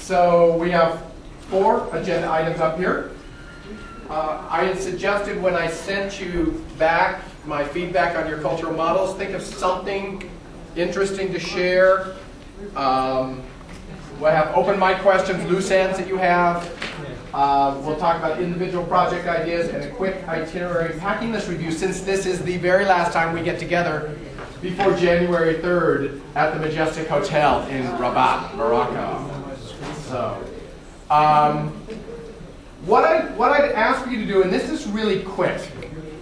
so we have four agenda items up here. Uh, I had suggested when I sent you back my feedback on your cultural models, think of something interesting to share. Um, we'll have open mic questions, loose ends that you have. Uh, we'll talk about individual project ideas and a quick itinerary packing list review since this is the very last time we get together before January 3rd at the Majestic Hotel in Rabat, Morocco. So, um, what, I, what I'd ask you to do, and this is really quick,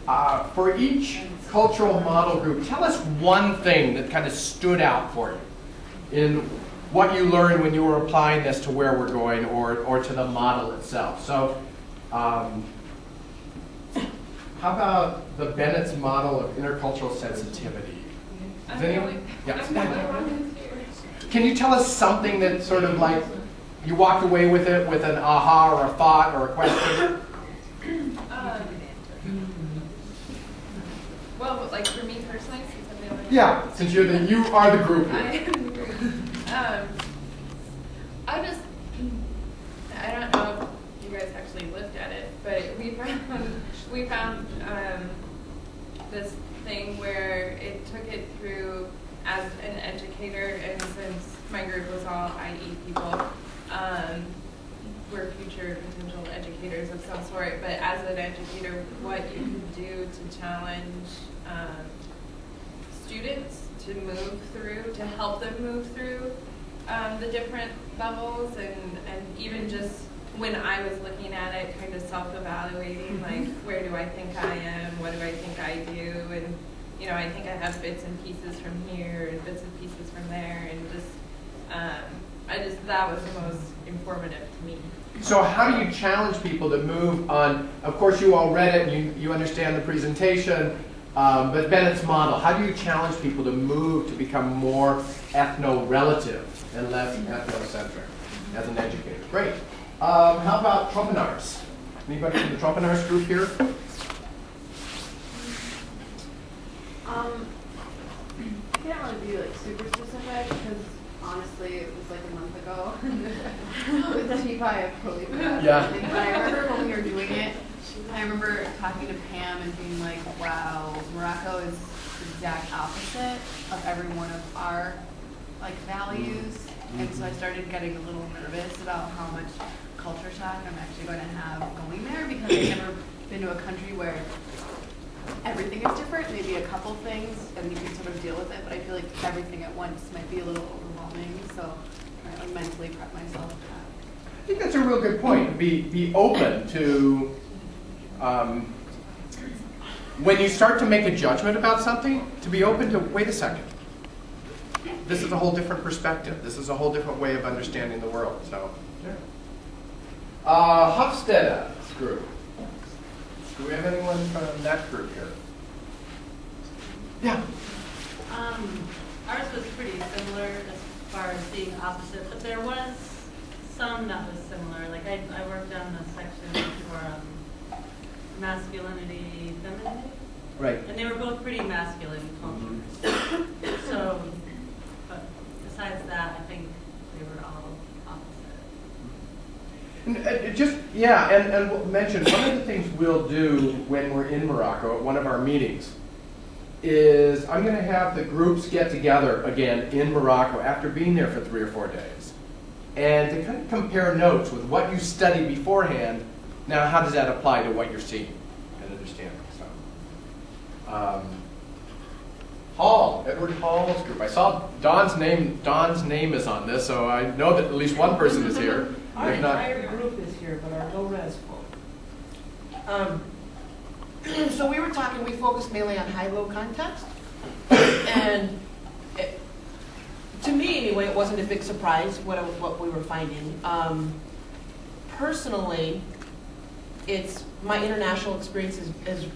uh, for each cultural model group, tell us one thing that kind of stood out for you in what you learned when you were applying this to where we're going or, or to the model itself. So, um, how about the Bennett's model of intercultural sensitivity? Does anyone? Yeah. Can you tell us something that sort of like you walked away with it with an aha or a thought or a question? Um, well, like for me personally, since I'm the only Yeah, since you're the you are the group. I am the group. Um, I just, I don't know if you guys actually looked at it, but we found, we found um, this thing where it took it through as an educator, and since my group was all IE people, um, we're future potential educators of some sort, but as an educator, what you can do to challenge um, students to move through, to help them move through um, the different levels, and, and even just when I was looking at it, kind of self-evaluating, like where do I think I am, what do I think I do, and you know, I think I have bits and pieces from here and bits and pieces from there, and just um, I just that was the most informative to me. So how do you challenge people to move on? Of course, you all read it and you, you understand the presentation, um, but Bennett's model, how do you challenge people to move to become more ethno-relative and less ethnocentric as an educator? Great. Um, how about Trompenaars? Anybody from the Trompenaars group here? Um, I can't really be like super specific because honestly it was like a month ago with TPI I totally forgot Yeah. But I remember when we were doing it, I remember talking to Pam and being like, wow, Morocco is the exact opposite of every one of our like values. And so I mm-hmm. started getting a little nervous about how much culture shock I'm actually going to have going there because I've never been to a country where everything is different, maybe a couple things, and you can sort of deal with it, but I feel like everything at once might be a little overwhelming, so I like mentally prep myself for I think that's a real good point. Be, be open to, um, when you start to make a judgment about something, to be open to, wait a second. This is a whole different perspective. This is a whole different way of understanding the world. So, Yeah. uh, Hofstede's group. Do we have anyone from that group here? Yeah. Um, ours was pretty similar as far as being opposite, but there was some that was similar. Like I, I worked on the section for um, masculinity, femininity, Right. and they were both pretty masculine cultures. So, but besides that, I think they were all opposite. And, uh, it just, yeah, and, and mention, one of the things we'll do when we're in Morocco at one of our meetings is I'm going to have the groups get together again in Morocco after being there for three or four days. And to kind of compare notes with what you studied beforehand, now how does that apply to what you're seeing and understanding? So, um, Hall, Edward Hall's group. I saw Don's name. Don's name is on this, so I know that at least one person is here. Our If not, entire group is here, but our low-res folk. Um, So we were talking, we focused mainly on high-low context. And it- to me, anyway, it wasn't a big surprise what, I- what we were finding. Um, Personally, it's, my international experience has- has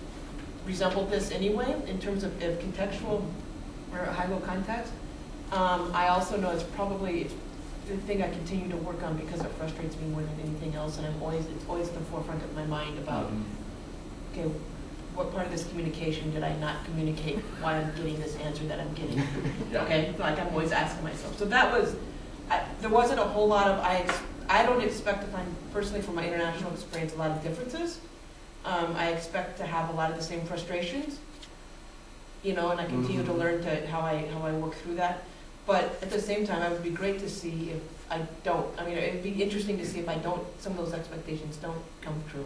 resembled this anyway, in terms of of contextual or high-low context. Um, I also know it's probably, it's the thing I continue to work on because it frustrates me more than anything else, and I'm always, it's always at the forefront of my mind about, okay, what part of this communication did I not communicate, why I'm getting this answer that I'm getting? Yeah. Okay, like I'm always asking myself. So that was, I, there wasn't a whole lot of, I, ex- I don't expect to find, personally from my international experience, a lot of differences. Um, I expect to have a lot of the same frustrations, you know, and I continue to Mhm. learn to, how I, how I work through that. But at the same time, it would be great to see if I don't, I mean, it'd be interesting to see if I don't, some of those expectations don't come true.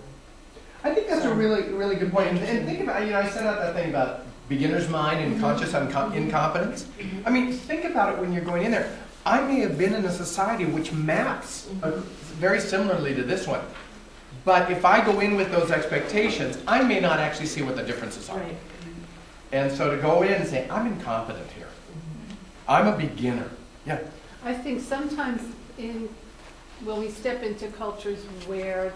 I think that's a really, really good point. And, and think about, you know, I set out that thing about beginner's mind and Mhm. conscious uncom- incompetence. I mean, think about it when you're going in there. I may have been in a society which maps uh, very similarly to this one. But if I go in with those expectations, I may not actually see what the differences are. Right. And so to go in and say, I'm incompetent here. I'm a beginner. Yeah. I think sometimes in, when we step into cultures where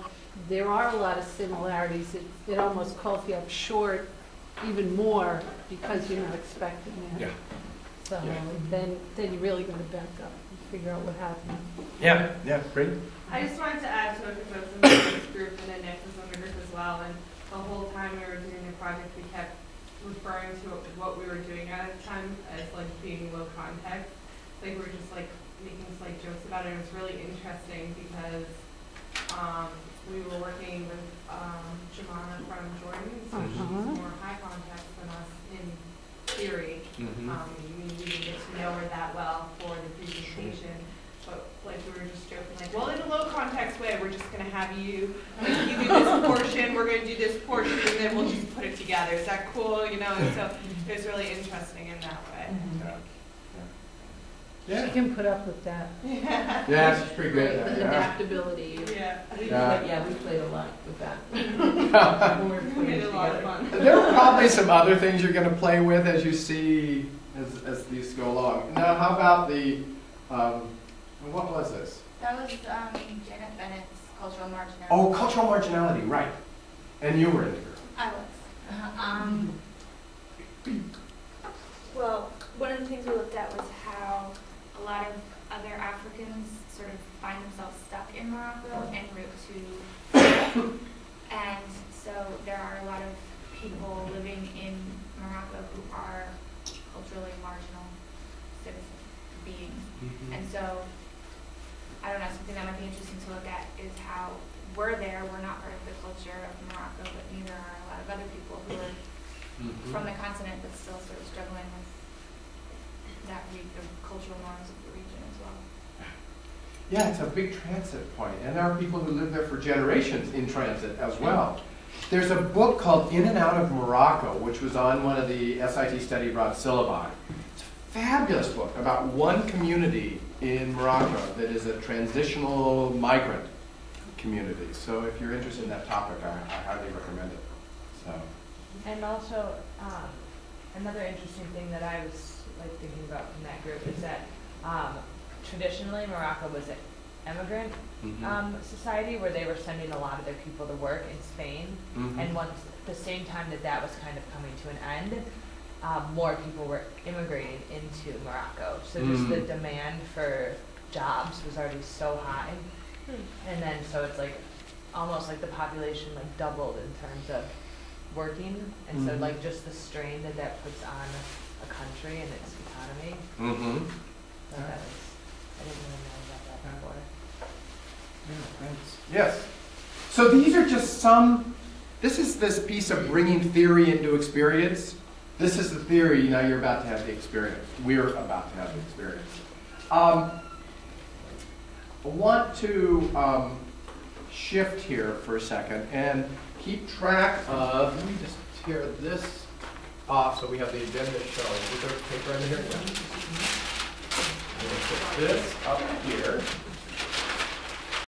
there are a lot of similarities, it, it almost calls you up short even more because you're not expecting it. Yeah. So Yeah. then, then you're really gonna back up and figure out what happened. Yeah, yeah, Brady? I just wanted to add to it because I was in the this group and then Nick was in the group as well. And the whole time we were doing the project, we kept referring to what we were doing at the time as like being low context. Like we were just like making slight jokes about it. It was really interesting because um, we were working with um, Jemana from Jordan, so she's Uh-huh. more high context than us in theory. Mm-hmm. Um, we we didn't get to know her that well for the presentation, but like we were just joking, like, well, in a low context way, we're just gonna have you, like, you do this portion, we're gonna do this portion, and then we'll just put it together. Is that cool? You know, and so it was really interesting in that way. Yeah. She can put up with that. Yeah. Yeah, she's pretty good at The adaptability. Yeah. We Yeah. played, yeah, we played a lot with that. yeah. We were made it it a lot of fun. There are probably some other things you're gonna play with as you see, as, as these go along. Now, how about the, um, what was this? That was um, Janet Bennett's cultural marginality. Oh, cultural marginality, right. And you were in the group. I was. Uh, um, well, one of the things we looked at was how a lot of other Africans sort of find themselves stuck in Morocco en route to and so there are a lot of people living in Morocco who are culturally marginal citizen beings. And so, I don't know, something that might be interesting to look at is how we're there, we're not part of the culture of Morocco, but neither are a lot of other people who are Mm-hmm. from the continent but still sort of struggling with that re- the cultural norms of the region as well. Yeah, it's a big transit point, and there are people who live there for generations in transit as well. There's a book called In and Out of Morocco, which was on one of the SIT study abroad syllabi. It's a fabulous book about one community in Morocco that is a transitional migrant community. So if you're interested in that topic, I, I highly recommend it. So, And also, um, another interesting thing that I was like thinking about from that group is that um, traditionally Morocco was an immigrant mhm. um, society where they were sending a lot of their people to work in Spain. Mhm. And once the same time that that was kind of coming to an end, um, more people were immigrating into Morocco. So just the Mm. demand for jobs was already so high, and then so it's like almost like the population like doubled in terms of working, and so Mhm. like just the strain that that puts on a country and its economy. Mhm. So that was, I didn't really know about that before. Yes. So these are just some, this is this piece of bringing theory into experience. This is the theory, now you're about to have the experience. We're about to have the experience. Um, I want to um, shift here for a second and keep track of, let me just tear this off so we have the agenda shown. Is there paper in here? Yeah. Put this up here.